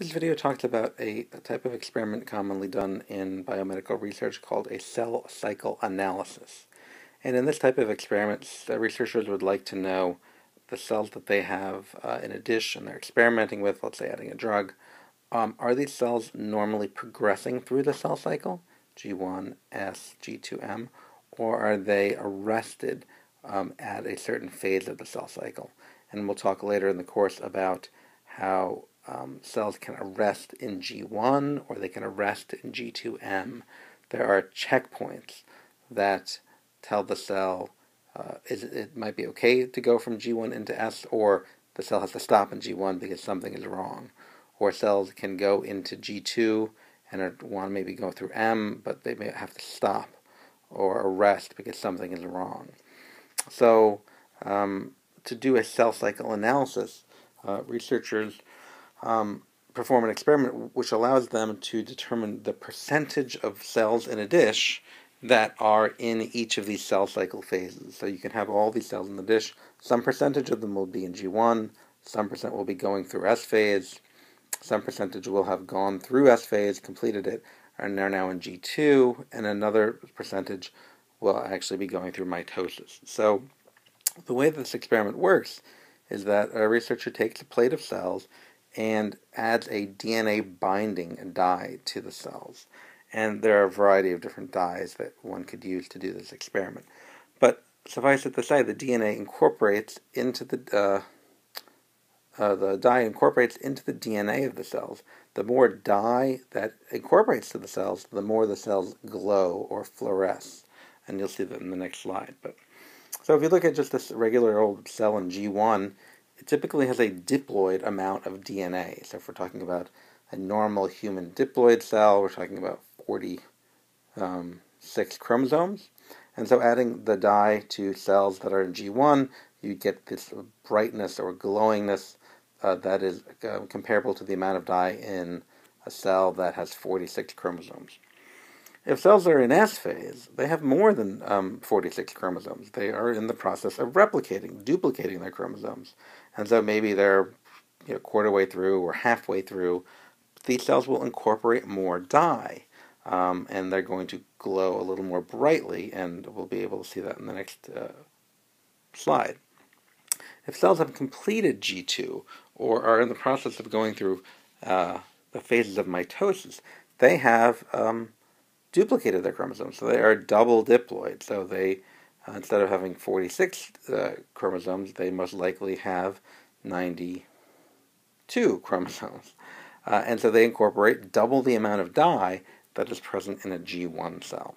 This video talks about a, type of experiment commonly done in biomedical research called a cell cycle analysis. And in this type of experiments, researchers would like to know the cells that they have uh, in a dish and they're experimenting with, let's say adding a drug. Um, are these cells normally progressing through the cell cycle, G1, S, G2M, or are they arrested um, at a certain phase of the cell cycle? And we'll talk later in the course about how um, cells can arrest in G1 or they can arrest in G2M. There are checkpoints that tell the cell uh, is it might be okay to go from G1 into S, or the cell has to stop in G1 because something is wrong. Or cells can go into G2 and want to maybe go through M, but they may have to stop or arrest because something is wrong. So, um, to do a cell cycle analysis, uh, researchers um, perform an experiment which allows them to determine the percentage of cells in a dish that are in each of these cell cycle phases. So you can have all these cells in the dish. Some percentage of them will be in G1, some percent will be going through S phase, some percentage will have gone through S phase, completed it, and are now in G2, and another percentage will actually be going through mitosis. So the way this experiment works is that a researcher takes a plate of cells and adds a DNA binding dye to the cells. And there are a variety of different dyes that one could use to do this experiment. But suffice it to say, the DNA incorporates into the uh, uh, the dye incorporates into the DNA of the cells. The more dye that incorporates to the cells, the more the cells glow or fluoresce, and you'll see that in the next slide. But so if you look at just this regular old cell in G1, it typically has a diploid amount of DNA. So if we're talking about a normal human diploid cell, we're talking about 46 um, chromosomes. And so adding the dye to cells that are in G1, you get this brightness or glowingness uh, that is uh, comparable to the amount of dye in a cell that has 46 chromosomes. If cells are in S phase, they have more than um, 46 chromosomes. They are in the process of replicating, duplicating their chromosomes. And so maybe they're you know, quarter way through or halfway through. These cells will incorporate more dye. Um, and they're going to glow a little more brightly, and we'll be able to see that in the next uh, slide. If cells have completed G2 or are in the process of going through uh, the phases of mitosis, they have um, duplicated their chromosomes. So they are double diploid. So they, uh, instead of having 46 uh, chromosomes, they most likely have 92 chromosomes. Uh, and so they incorporate double the amount of dye that is present in a G1 cell.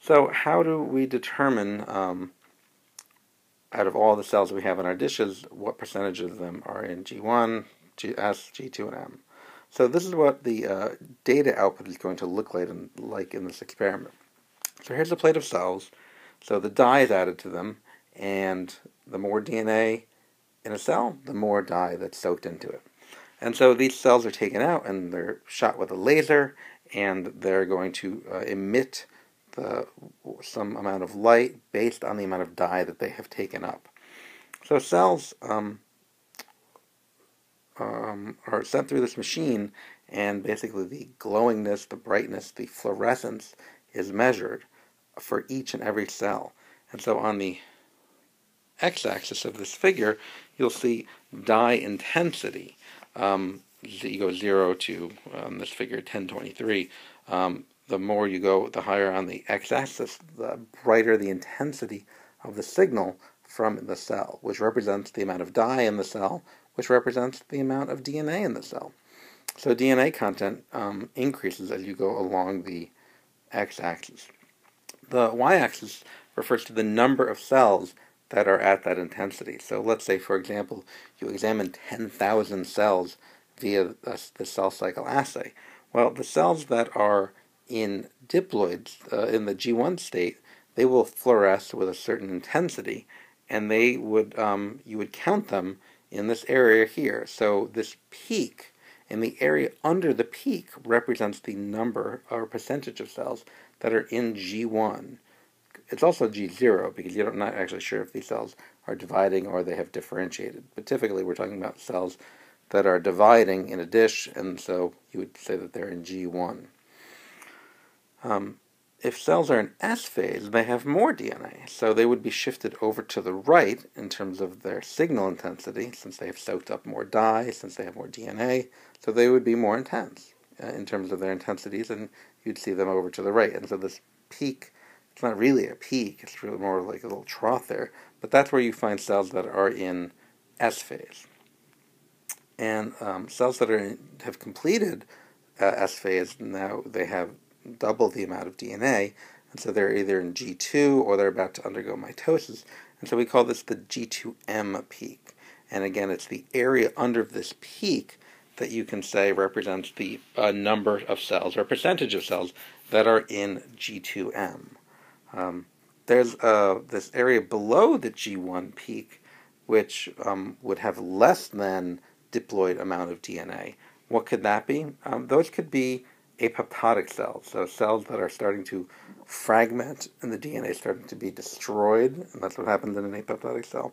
So how do we determine, um, out of all the cells we have in our dishes, what percentage of them are in G1, GS, G2, and M? So this is what the uh, data output is going to look like in, like in this experiment. So here's a plate of cells. So the dye is added to them, and the more DNA in a cell, the more dye that's soaked into it. And so these cells are taken out and they're shot with a laser, and they're going to uh, emit the, some amount of light based on the amount of dye that they have taken up. So cells um, um, are sent through this machine, and basically the glowingness, the brightness, the fluorescence is measured for each and every cell. And so on the x-axis of this figure, you'll see dye intensity. Um, you go 0 to, um, this figure, 1023. Um, the more you go, the higher on the x-axis, the brighter the intensity of the signal from the cell, which represents the amount of dye in the cell which represents the amount of DNA in the cell. So DNA content um, increases as you go along the x-axis. The y-axis refers to the number of cells that are at that intensity. So let's say, for example, you examine 10,000 cells via the cell cycle assay. Well, the cells that are in diploids, uh, in the G1 state, they will fluoresce with a certain intensity, and they would um, you would count them in this area here. So this peak in the area under the peak represents the number or percentage of cells that are in G1. It's also G0 because you're not actually sure if these cells are dividing or they have differentiated. But typically we're talking about cells that are dividing in a dish, and so you would say that they're in G1. Um, if cells are in S phase, they have more DNA, so they would be shifted over to the right in terms of their signal intensity, since they have soaked up more dye, since they have more DNA, so they would be more intense uh, in terms of their intensities, and you'd see them over to the right. And so this peak, it's not really a peak, it's really more like a little trough there, but that's where you find cells that are in S phase. And um, cells that are in, have completed uh, S phase, now they have double the amount of DNA, and so they're either in G2 or they're about to undergo mitosis. And so we call this the G2M peak. And again, it's the area under this peak that you can say represents the uh, number of cells or percentage of cells that are in G2M. Um, there's uh, this area below the G1 peak, which um, would have less than diploid amount of DNA. What could that be? Um, those could be apoptotic cells, so cells that are starting to fragment and the DNA is starting to be destroyed, and that's what happens in an apoptotic cell.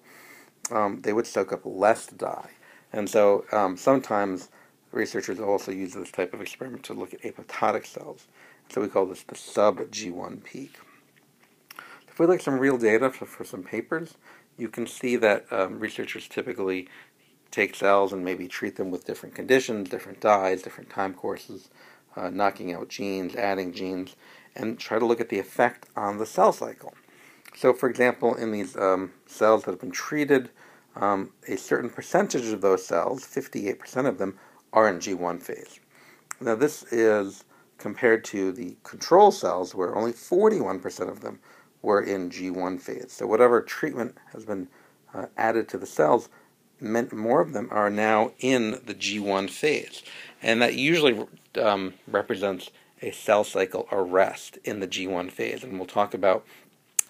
Um, they would soak up less dye. And so um, sometimes researchers also use this type of experiment to look at apoptotic cells. So we call this the sub-G1 peak. If we look at some real data for, for some papers, you can see that um, researchers typically take cells and maybe treat them with different conditions, different dyes, different time courses, uh, knocking out genes, adding genes, and try to look at the effect on the cell cycle. So, for example, in these um, cells that have been treated, um, a certain percentage of those cells, 58% of them, are in G1 phase. Now, this is compared to the control cells, where only 41% of them were in G1 phase. So, whatever treatment has been uh, added to the cells, more of them are now in the G1 phase. And that usually um, represents a cell cycle arrest in the G1 phase. And we'll talk about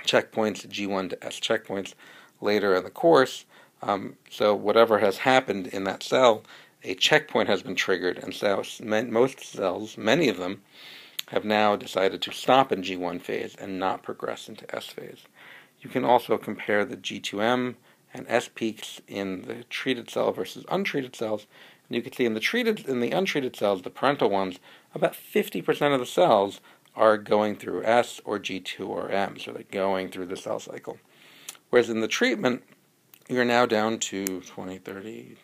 checkpoints, G1 to S checkpoints, later in the course. Um, so, whatever has happened in that cell, a checkpoint has been triggered, and so most cells, many of them, have now decided to stop in G1 phase and not progress into S phase. You can also compare the G2M and S peaks in the treated cell versus untreated cells. And you can see in the treated in the untreated cells, the parental ones, about 50% of the cells are going through S or G2 or M, so they're going through the cell cycle. Whereas in the treatment, you're now down to 20, 30,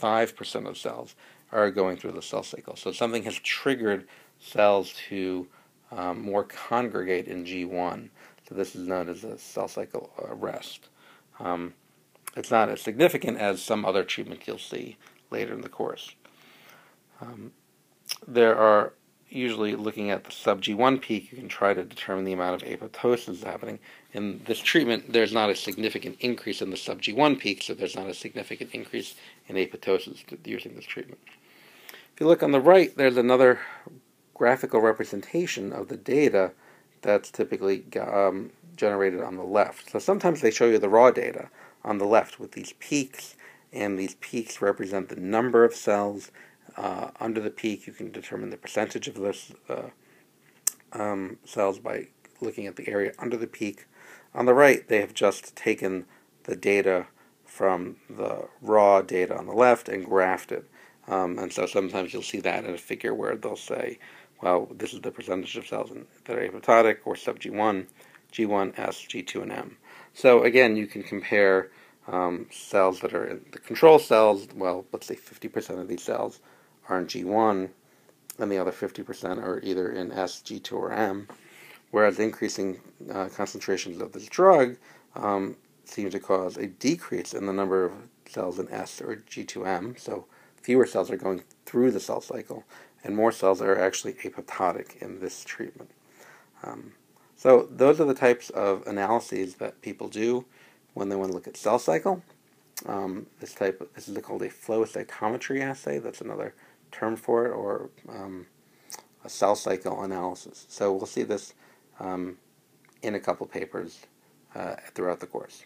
5% of cells are going through the cell cycle. So something has triggered cells to um, more congregate in G1. So this is known as a cell cycle arrest. Um, it's not as significant as some other treatments you'll see later in the course. Um, there are usually looking at the sub G1 peak, you can try to determine the amount of apoptosis happening. In this treatment, there's not a significant increase in the sub G1 peak, so there's not a significant increase in apoptosis using this treatment. If you look on the right, there's another graphical representation of the data that's typically um, generated on the left. So sometimes they show you the raw data on the left with these peaks, and these peaks represent the number of cells uh, under the peak, you can determine the percentage of those uh, um, cells by looking at the area under the peak. On the right, they have just taken the data from the raw data on the left and graphed it. Um, and so sometimes you'll see that in a figure where they'll say, well, this is the percentage of cells that are apoptotic or sub G1, G1, S, G2, and M. So again, you can compare um, cells that are in the control cells, well, let's say 50% of these cells are in G1, and the other 50% are either in S, G2, or M. Whereas increasing uh, concentrations of this drug um, seem to cause a decrease in the number of cells in S or G2M, so fewer cells are going through the cell cycle, and more cells are actually apoptotic in this treatment. Um, so those are the types of analyses that people do when they want to look at cell cycle. Um, this type, of, this is called a flow cytometry assay. That's another term for it, or um, a cell cycle analysis. So we'll see this um, in a couple papers uh, throughout the course.